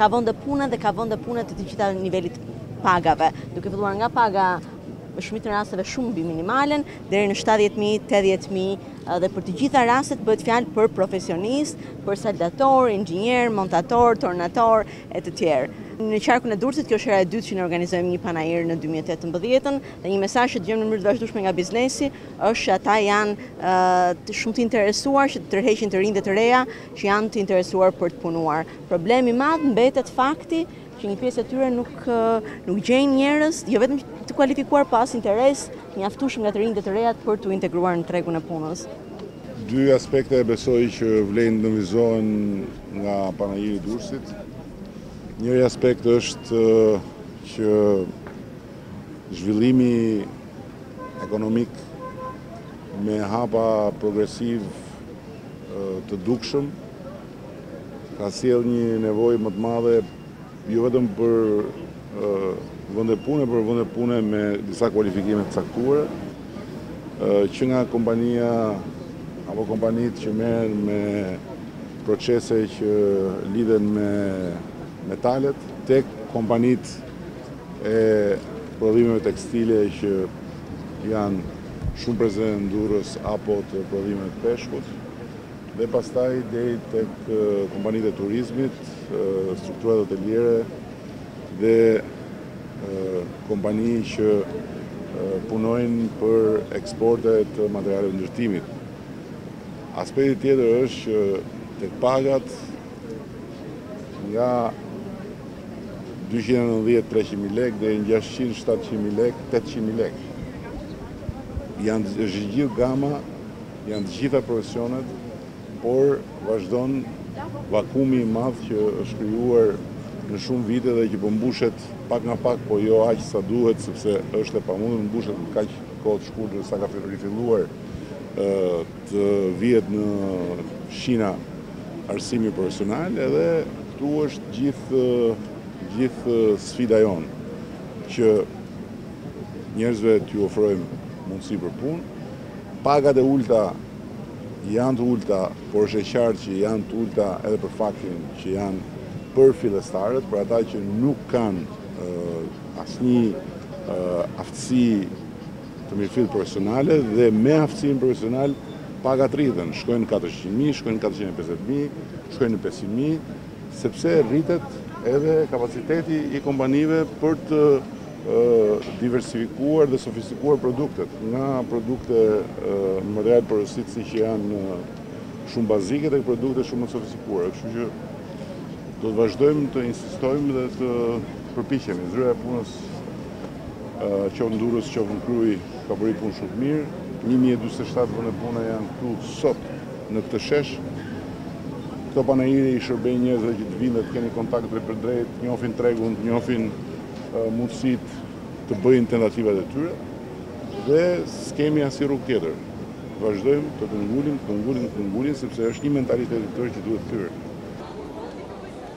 Ka vende pune dhe ka vende pune të të gjitha nivelet e pagave, duke filluar nga paga në shumicë të rasteve shumë mbi minimalen, deri në 70.000, 80.000 dhe për të gjitha rastet bëhet fjalë për profesionistë, për saldatorë, inxhinierë, montatorë, tornatorë e të tjerë. Në qarkun e Durrësit kjo është hera e dytë që ne organizojmë një panair në 2018 dhe një mesazh që dëgjojmë në mënyrë të vazhdueshme nga biznesi është që ata janë shumë të interesuar që të tërheqin të rinj dhe të reja që janë të interesuar për të punuar. Problemi i madh mbetet fakti që një pjesë e tyre nuk, nuk gjejnë njerëz, jo vetëm të kualifikuar po as interes mjaftueshëm nga të rinjtë e të rejat për t'u integruar në tregun e punës. Dy aspekte besoj që vlen të nënvizohen nga panairi i Durrësit. Njëri aspekt është që zhvillimi ekonomik me hapa progresiv të dukshëm ka sjellë një nevojë më të madhe jo vetëm për vende pune, por vende pune me disa kualifikime të caktuara që nga kompania apo kompanitë që merren me procese që lidhen me metalet tek kompanitë e prodhimeve tekstile që janë shumë prezente në Durrës apo të prodhimeve të peshkut dhe pastaj deri tek kompanitë e turizmit, strukturat hoteliere dhe kompani që punojnë për eksporte të materialeve të ndërtimit. Aspekti tjetër është që tek pagat nga dyqind e nëntëdhjetë treqind mijë lekë deri në gjashtëqind shtatëqind mijë lekë tetëqind mijë lekë janë është gjithë gama janë të gjitha profesionet por vazhdon vakumi i madh që është krijuar në shumë vite dhe që po mbushet pak nga pak po jo aq sa duhet sepse është e pamundur të mbushet në kaq kohë të shkurtër sa ka rifilluar të vihet në shina arsimi profesional edhe Këtu është gjithë gjithë sfida jonë që njerëzve t'u ofrojmë mundësi për punë. Pagat e ulëta janë të ulëta, por është e qartë që janë të ulëta edhe për faktin që janë për fillestarët, për ata që nuk kanë asnjë aftësi të mirëfilltë profesionale dhe me aftësinë profesional pagat rriten, shkojnë në 400 mijë, shkojnë në 450 mijë, shkojnë në 500 mijë, sepse rritet edhe kapaciteti i kompanive për të diversifikuar dhe sofistikuar produktet, nga produkte material porositësi që janë shumë bazike tek produktet shumë më të sofistikuara. Kështu që do të vazhdojmë të insistojmë dhe të përpiqemi. Zyra e punës Qoftë në Durrës, qoftë në Krujë ka bërë një punë shumë të mirë. Një mijë e njëzet e shtatë vende pune janë këtu sot në këtë shesh. Këto panaire i shërbejnë njerëzve që të vinë dhe të kenë kontakt drejtpërdrejt, të njohin tregun, të njohin mundësitë të bëjnë tentativat e tyre. Dhe s'kemi asnjë rrugë tjetër. Vazhdojmë të këmbëngulim, të këmbëngulim, të këmbëngulim sepse është një mentalitet i tërë që duhet kthyer.